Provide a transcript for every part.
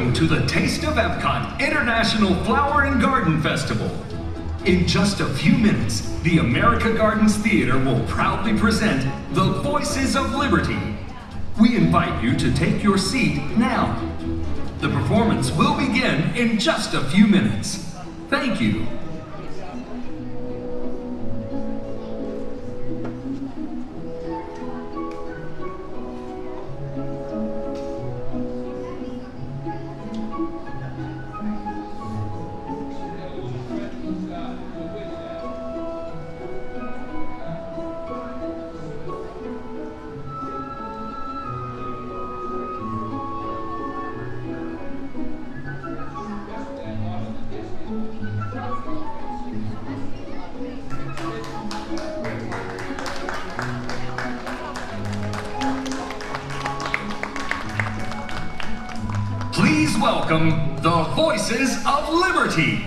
welcome to the Taste of Epcot International Flower and Garden Festival. In just a few minutes, the America Gardens Theater will proudly present The Voices of Liberty. We invite you to take your seat now. The performance will begin in just a few minutes. Thank you. Welcome the Voices of Liberty.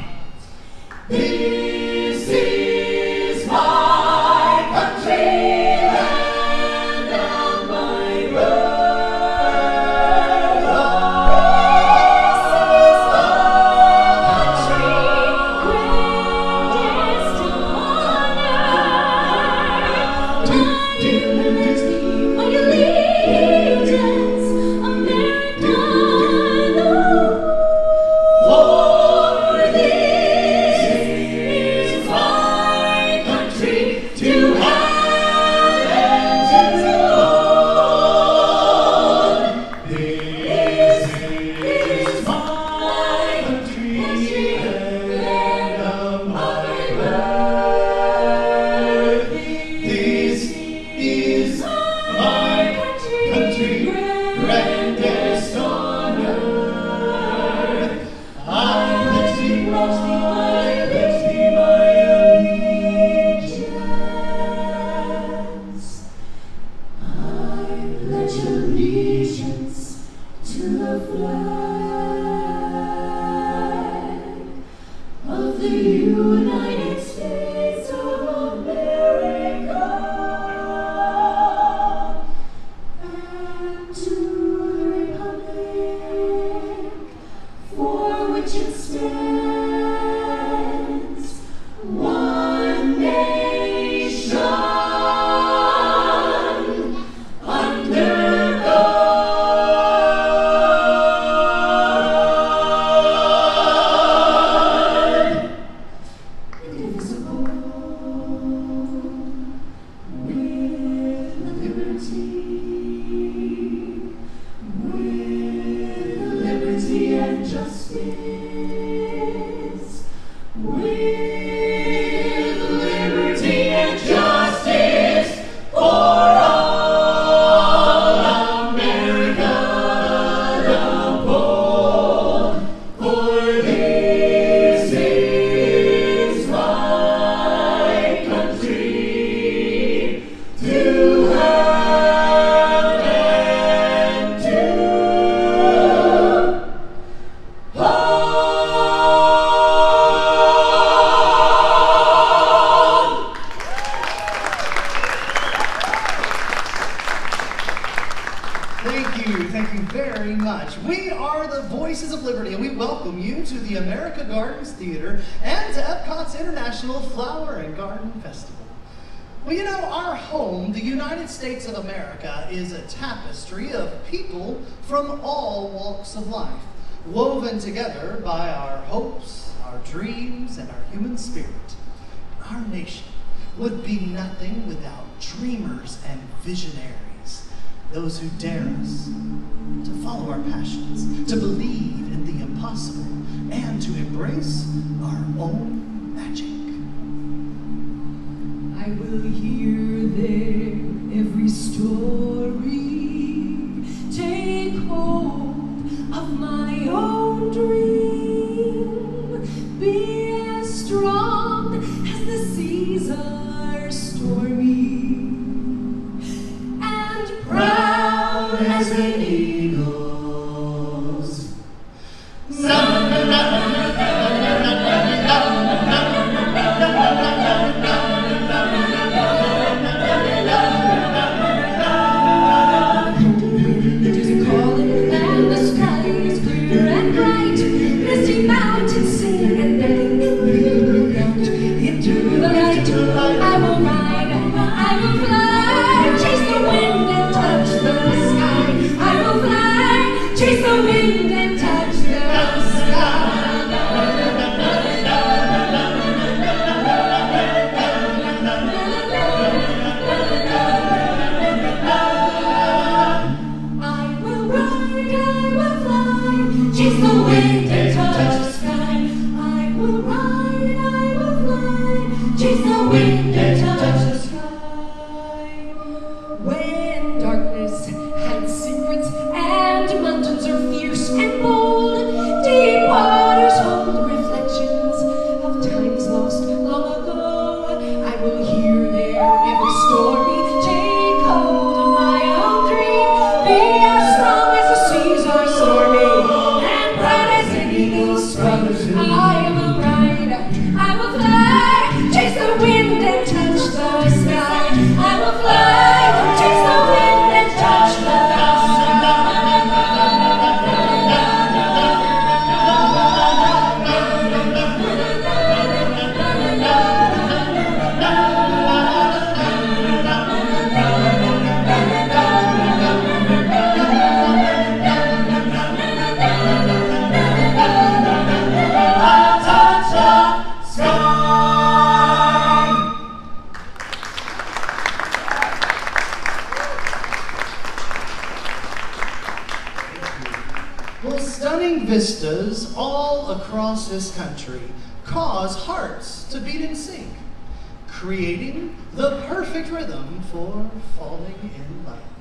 For which to the America Gardens Theater and to Epcot's International Flower and Garden Festival. Well, you know, our home, the United States of America, is a tapestry of people from all walks of life, woven together by our hopes, our dreams, and our human spirit. Our nation would be nothing without dreamers and visionaries, those who dare us to follow our passions, to believe in the impossible, and to embrace our own magic. I will hear their every story. Take hold of my own dream. Be as strong as the seas are stormy, and proud as an eagle's. Only vistas all across this country cause hearts to beat in sync, creating the perfect rhythm for falling in love.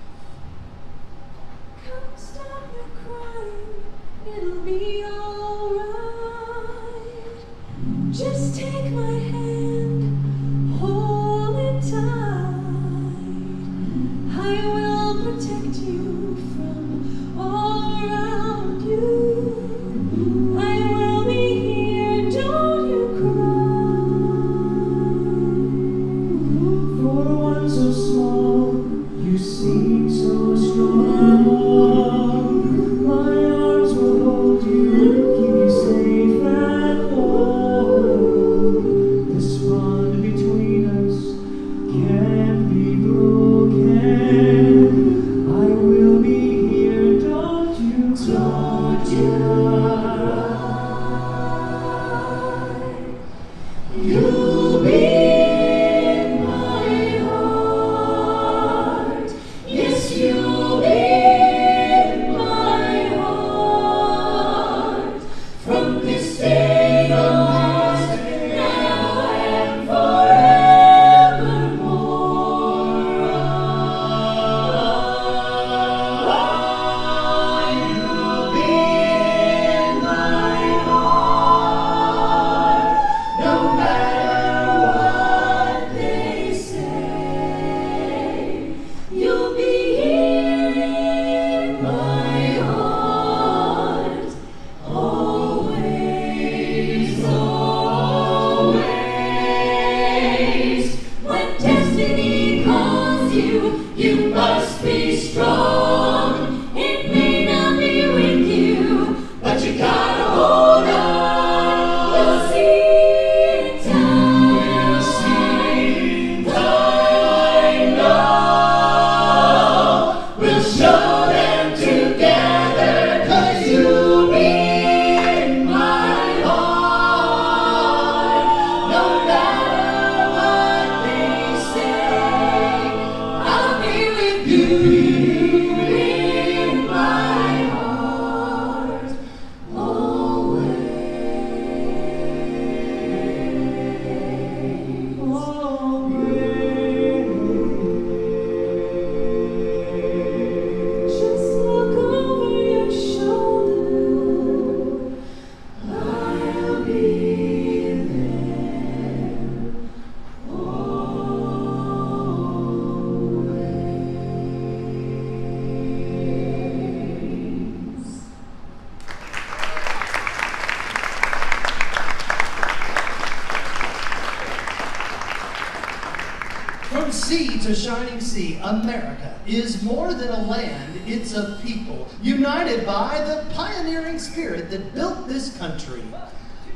to shining sea, America is more than a land, it's a people, united by the pioneering spirit that built this country.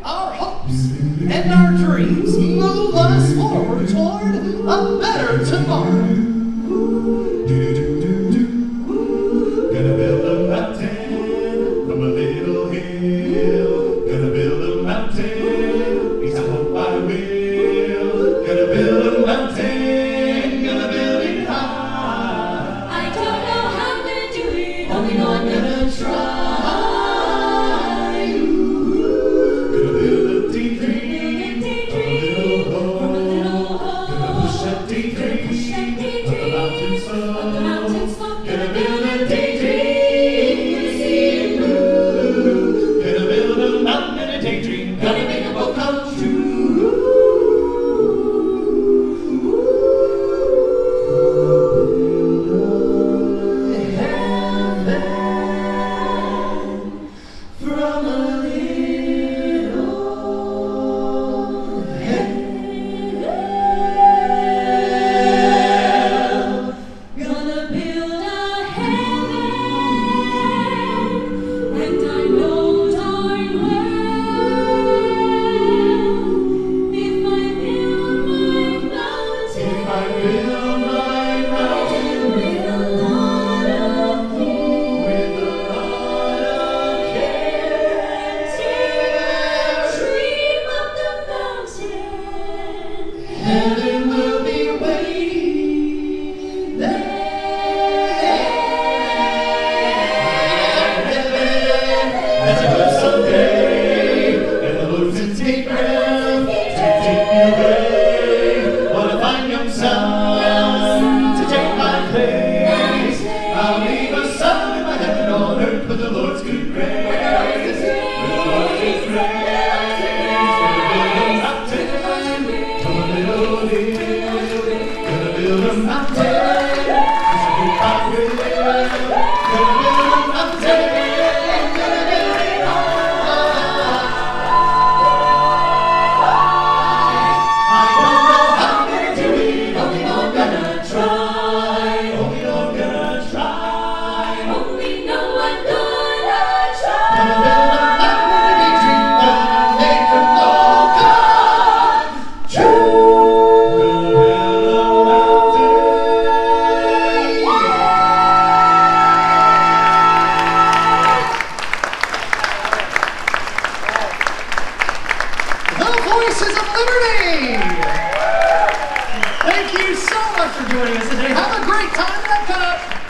Our hopes and our dreams move us forward toward a better tomorrow. free. The Voices of Liberty! Thank you so much for joining us today. Have a great time at Epcot!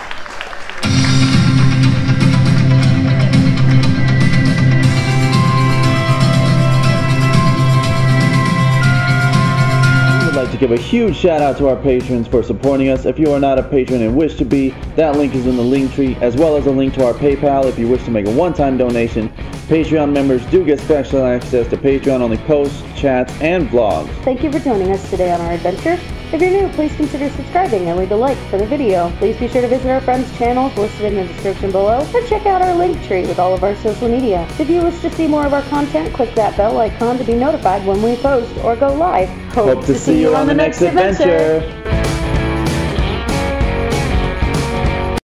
Like to give a huge shout out to our patrons for supporting us. If you are not a patron and wish to be, that link is in the link tree, as well as a link to our PayPal if you wish to make a one-time donation. Patreon members do get special access to Patreon-only posts, chats, and vlogs. Thank you for joining us today on our adventure. If you're new, please consider subscribing and leave a like for the video. Please be sure to visit our friends' channels listed in the description below and check out our link tree with all of our social media. If you wish to see more of our content, click that bell icon to be notified when we post or go live. Hope to see you on the next adventure.